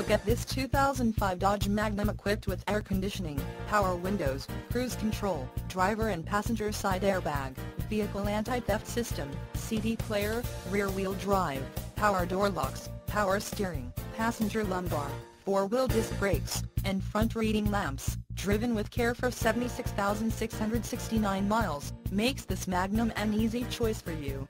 Look at this 2005 Dodge Magnum equipped with air conditioning, power windows, cruise control, driver and passenger side airbag, vehicle anti-theft system, CD player, rear-wheel drive, power door locks, power steering, passenger lumbar, four-wheel disc brakes, and front reading lamps, driven with care for 76,669 miles, makes this Magnum an easy choice for you.